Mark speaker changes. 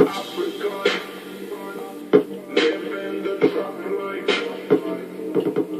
Speaker 1: I am an